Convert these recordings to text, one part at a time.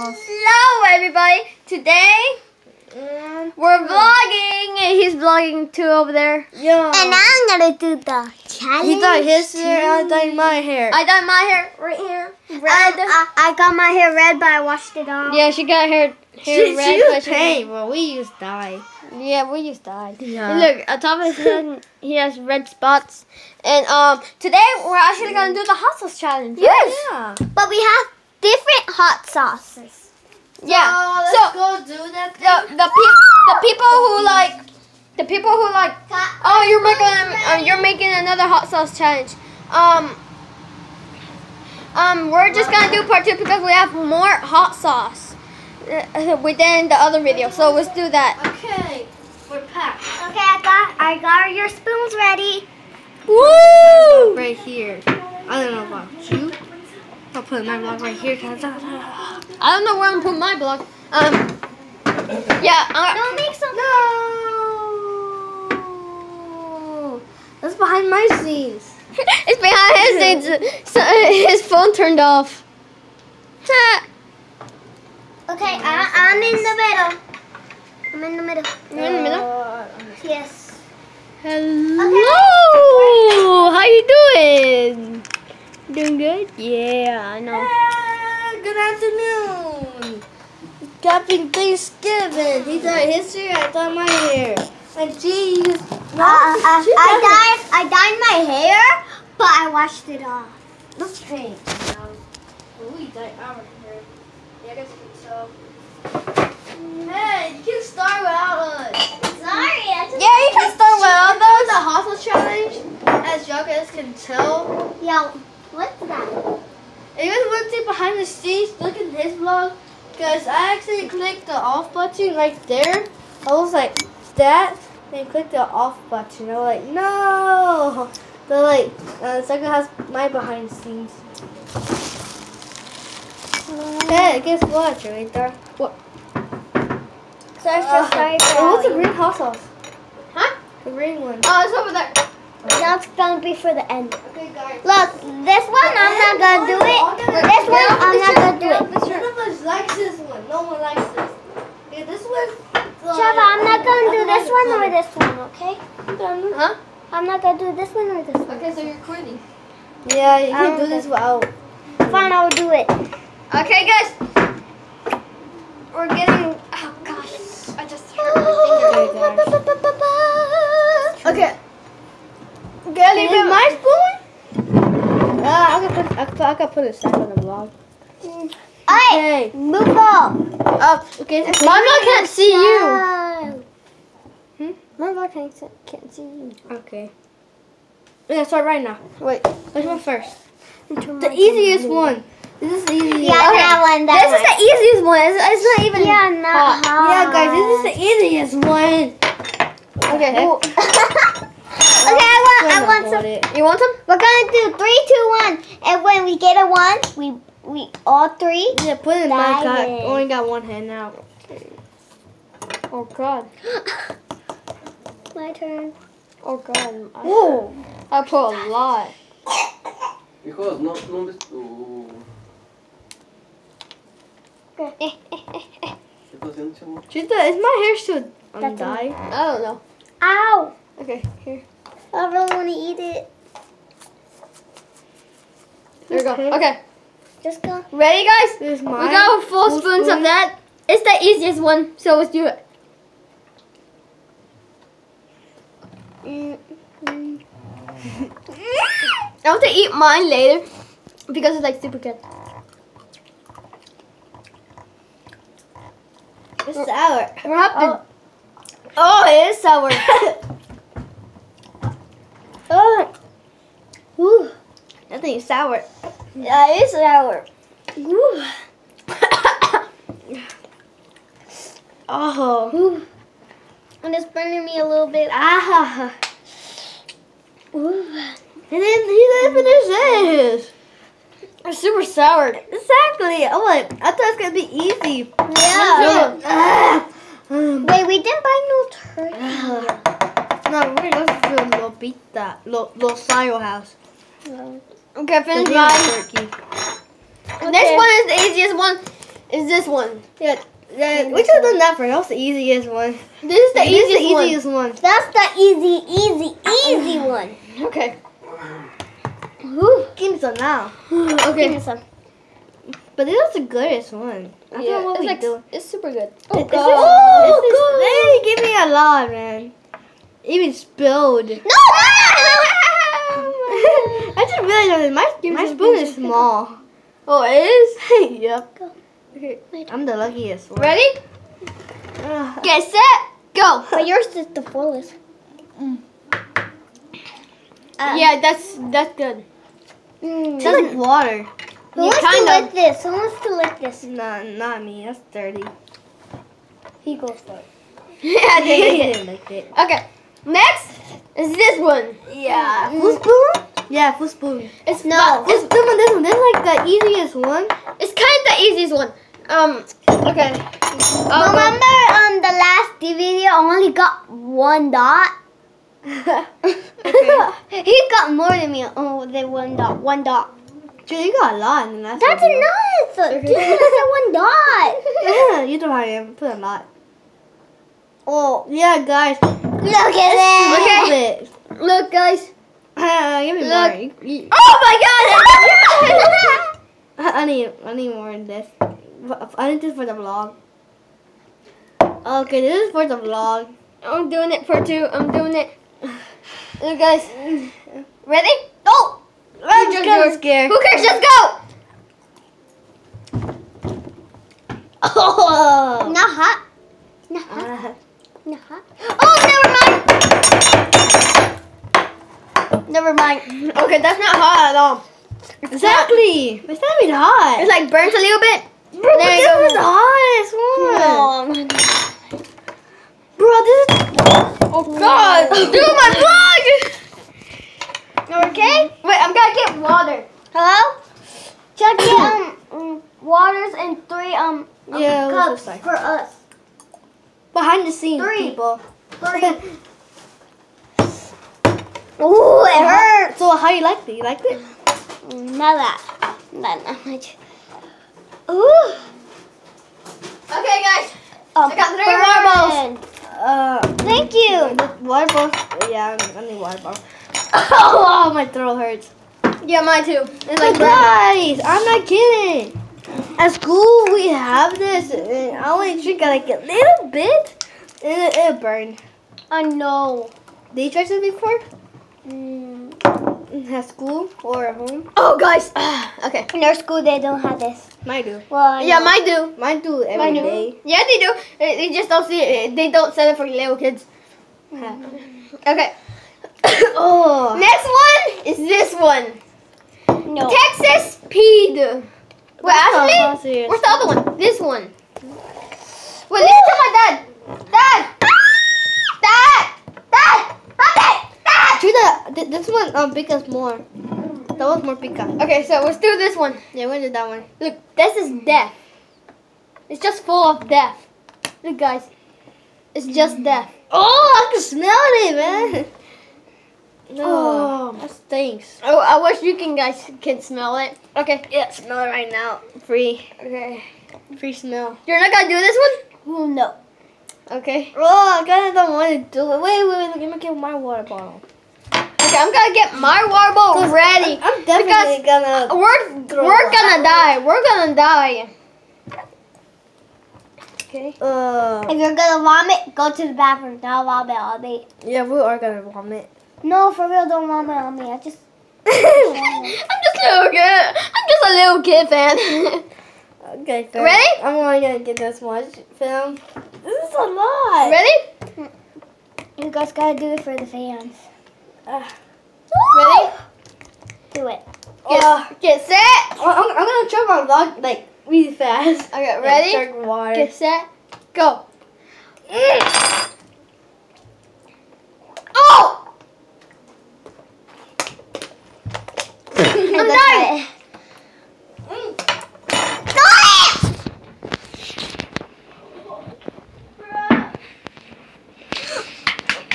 sauce. Hello, everybody. Today we're vlogging, and he's vlogging too over there. Yeah. And I'm gonna do the challenge. he dyed his hair, I dyed my hair. I dyed my hair right here, red. I, I got my hair red, but I washed it off. yeah, she got hair hair she, red. she used she- paint, but we used dye. Yeah, we used died. Yeah. And look, on top of his head, he has red spots. And um, today we're actually gonna do the hot sauce challenge. right? Yes. Yeah. But we have different hot sauces. Yeah. So, So let's go do that. the the, pe- the people who like the people who like oh you're making uh, you're making another hot sauce challenge. Um. Um, we're just gonna do part two because we have more hot sauce uh, within the other video. So let's do that. Okay. We're packed. Okay, I got I got your spoons ready. Woo! Right here. I don't know about you. I'll put my vlog right here. 'cause I- I don't know where I'm putting my blog. Um. Yeah. Uh, Don't make some. No. That's behind my scenes. it's behind his things. So, his phone turned off. Okay, I, I'm in the middle. I'm in the middle. You're in the middle. Uh, Yes. Hello. How you doing? Doing good? Yeah, I know. Hey, good afternoon. Happy Thanksgiving. He dyed his hair, I dyed my hair. And geez. Uh, uh, I dyed I dyed my hair, but I washed it off. Let's paint. Um, we dyed our hair. Yeah, I guess you can tell. Hey, you can start without us. Sorry, I just Yeah, you can start Well, with that was a hustle challenge. As y'all guys can tell. Yeah, what's that? If you guys want to see behind the scenes, look at his vlog. Because I actually clicked the off button right there. I was like, that. Then click the off button. I was like, no. So like, uh, second has my behind the scenes. Hey, guess what, right there? What? So it's Uh, just for oh, what's the green hot sauce? Huh? The green one. Oh, it's over there. That's gonna be for the end. Okay, guys. Look, this one I'm not gonna do it. This one I'm not gonna do it. None of us likes this one. No one likes this. Yeah, this one. Shava, I'm not gonna do this one or this one, okay? Huh? I'm not gonna do this one or this one. Okay, so you're quitting. Yeah, you Um, can do this without. Fine, I will do it. Okay, guys. We're getting. Oh gosh, I just hurt my finger. Okay. Get Is it my spoon? Ah, I can put. I can, I can put it back on the vlog. Hey, Okay. move on. Uh, okay. My mom can't see you. Hmm? Vlog can't, see- can't see you. Okay. Yeah, start right now. Wait. Which one first? The easiest one. This is the easiest. Yeah, Okay. that one. That This one. is the easiest one. It's, it's not even. Yeah, not hard. Yeah, guys, this is the easiest one. Okay. Heck? who- Okay, I want. I want some. it. You want some? We're gonna do three, two, one, and when we get a one, we we all three. Yeah, put it in my got. Only got one hand now. Oh God. My turn. Oh God. I, Whoa. I put a lot. Because no, no me... ¿Qué está haciendo, chamo? Chita, is my hair still That's undyed? I don't know. Ow! Okay, here. I really want to eat it. There we go. Okay. Just go. Ready, guys? This is We got full Full spoons spoon. of that. It's the easiest one, so let's do it. Mm, mm. I want to eat mine later because it's like super good. It's sour. What happened? Oh, it is sour. Oh. Ooh. that thing is sour. Yeah, it is sour. Ooh. Oh. Ooh. And it's burning me a little bit. Ah. Ooh. And then he didn't finish this. It's super sour. Exactly. I'm like, I thought it was gonna be easy. Yeah. Ah. Wait, we didn't buy no turkey. No, we're gonna go to Lo Pita, Lo, Lo Sayo house. No. Okay, finish mine. turkey. This one is the easiest one. is this one. Yeah, yeah, we should have done that first. That was the easiest one. This is the This is easiest, the easiest one. That's the easy, easy, easy one. one. Okay. Give me some now. okay. Give me some. But this is the goodest one. I don't know what it's we like do. it's super good. It- Oh this is- god. this oh, is- Hey, give me a lot, man. Even spilled. No! I just realized that my, my spoon is small. oh, it is. yep. Okay. I'm the luckiest one. Ready? Get set. Go. but yours is the fullest. Uh, yeah, that's that's good. Mm. It's like water. Who wants kind to of. lick this? Who wants to lick this? Nah, not me. That's dirty. He goes first. yeah, it is. like it. Okay. Next is this one. Yeah. Spoon? Yeah, spoon. It's No. not- This, this one, this one, this is like the easiest one. It's kind of the easiest one. Um. Okay. Uh, Remember on the last DVD, I only got one dot. he got more than me. Oh, they one dot. One dot. Dude, you got a lot in the last That's enough. Dude, that's one dot. Yeah, you don't have to put a lot. Oh, Yeah, guys. look at it. Okay. Look, guys. Uh, give me Look. more. Oh my god! I need, I need more in this. I need this for the vlog. Okay, this is for the vlog. I'm doing it for two. I'm doing it. Look, guys. Ready? Go! I'm just kind of scared. Who cares? Just go! Oh. Not hot. Not hot. Uh, Not hot. Oh, never mind. Never mind. Okay, that's not hot at all. exactly. It's not even hot. It's like burnt a little bit. Bro, There this you go. is the hottest one. No. Bro, this is. Oh god! Do my vlog! Okay? Wait, I'm gonna get water. Hello? Check it, um, um, waters and three, um, um Yeah, cups for us. Behind the scenes, Three. people. Three. Ooh, it hurts. So how you liked it? You liked it? Not that. Not that much. Ooh. Okay, guys. Um, I got three marbles. Uh, Thank you. water balls. Yeah, I need water balls. oh, my throat hurts. Yeah, mine too. It's like guys, I'm not kidding. At school, we have this, and I only drink like a little bit, and it, it'll burn. I know. Did you try this before? Mm. At school or at home? Oh, guys. okay. In our school, they don't have this. Mine do. Well, Yeah, mine do. Mine do every Mine do. day. Yeah, they do. They just don't see it. They don't sell it for little kids. Okay. Oh. Next one is this one. No. Texas Pete. Wait, serious. where's the other one? This one. Wait, listen to my dad. Dad. Dad. Dad. Dad. Dad. Actually, the, this one um pikas more. That one's more pika. Okay, so let's do this one. Yeah, we did that one. Look, this is death. It's just full of death. Look, guys. It's just death. Oh, I can smell it, man. No, Oh. That stinks. Oh, I wish you can guys can smell it. Okay. Yeah, smell it right now. Free, Okay. free smell. You're not gonna do this one? Oh, no. Okay. Oh, I kind of don't want to do it. Wait, wait, wait. Let me get my water bottle. Okay, I'm gonna get my water bottle ready. I'm definitely gonna. We're Throw we're gonna die. We're gonna die. Okay. Uh, If you're gonna vomit, go to the bathroom. Don't vomit on me. yeah, we are gonna vomit. No, for real, don't vomit on me. I just. I'm just a little kid. I'm just a little kid fan. okay, so Ready? I'm only gonna get this much film. This is a lot. Ready? You guys gotta do it for the fans. Uh, Ready? Do it. Get, uh, get set. I'm, I'm gonna try my vlog like really fast. Okay, Like, ready? Drink water. Get set. Go. Oh! I'm dying.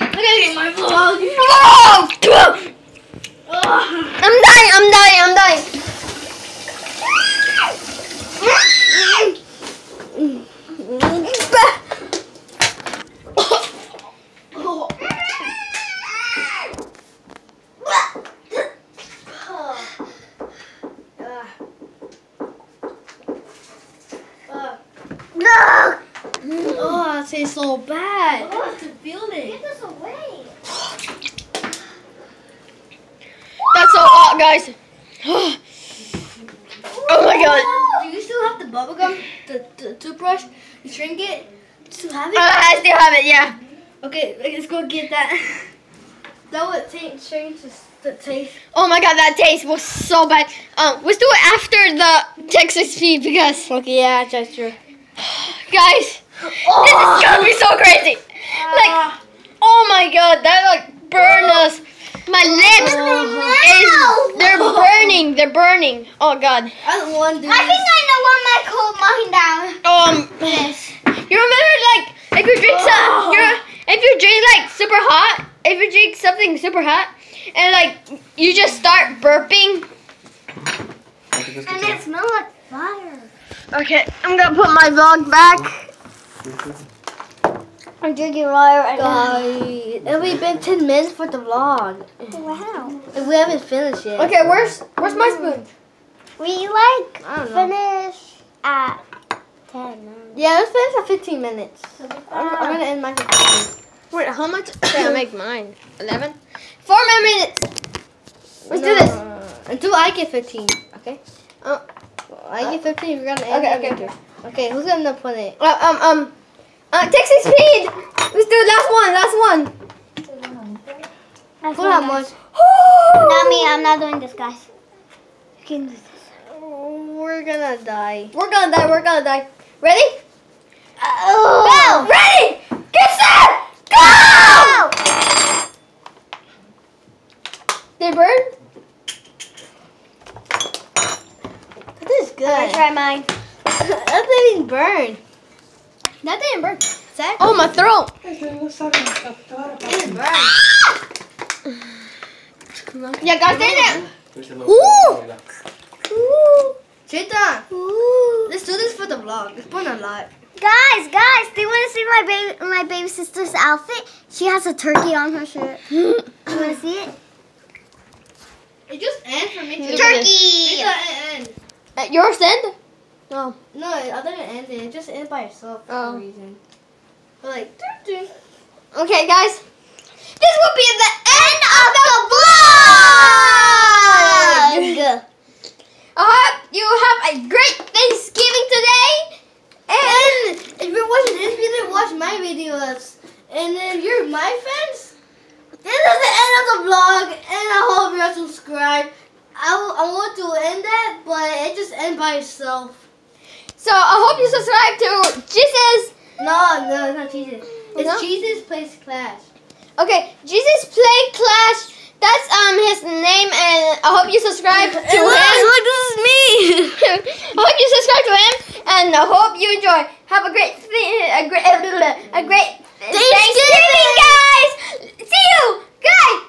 I'm gonna get my vlog. I'm dying, I'm dying, I'm dying. Oh, it tastes so bad. Oh, I can feel it. Get this away. Guys. oh my god. Do you still have the bubble gum, the, the toothbrush? You shrink it? Still have it? Uh, I still have it, yeah. okay, let's go get that. that would take change the, the taste. Oh my god, that taste was so bad. Um, let's do it after the Texas Pete because, Okay, yeah, that's true. guys, this is gonna be so crazy. Like, Ah. oh my god, that like burned us. My lips is they're burning. Oh god. I don't want to I think I know what my cold mine down. Um, you remember like if you drink some, you're, if you drink like super hot, if you drink something super hot, and like you just start burping. And it smells like fire. Okay, I'm gonna put my vlog back. I'm drinking water right Guys, it'll be been 10 minutes for the vlog. Wow. And we haven't finished yet. Okay, where's where's my spoon? We like I know. finish at 10. Yeah, let's finish at 15 minutes. I'm, I'm gonna end my 15. Wait, how much? Okay, I'll make mine. Eleven. Four more minutes. Let's do this. Until I get 15, okay? Oh. I get 15, we're gonna end Okay, okay, later. Okay, who's gonna put it? Uh, um um. Uh, Texas speed. Let's do last one. Last one. Put how much? Not me, I'm not doing this, guys. You can do this. We're gonna die. We're gonna die. We're gonna die. Ready? Oh. Go! Ready? Get set! Go! They burn? This is good. I'm gonna try mine. that didn't burn. That didn't burn. Zach? Oh, my throat. It didn't burn. Yeah, guys, they didn't. Ooh. Chita, let's do this for the vlog. It's been a lot. Guys, guys, do you want to see my baby, my baby sister's outfit? She has a turkey on her shirt. you want to see it? It just ends for me to Turkey. Chita, it uh, end. At your send? Oh. No, I didn't end it. It just ended by itself for Oh. some reason. But like, doo doo. Okay, guys. This will be the end of the vlog. I hope you have a great Thanksgiving today. And if you're watching this video, watch my videos. And if you're my fans, this is the end of the vlog. And I hope you're subscribed. I, I want to end that, but it just ended by itself. So I hope you subscribe to Jesus. No, no, it's not Jesus. It's No? Jesus Plays Clash. Okay, Jesus Play Clash. That's um his name, and I hope you subscribe to him. look, this is me. I hope you subscribe to him, and I hope you enjoy. Have a great, a great, a great Thanksgiving, guys. See you, guys.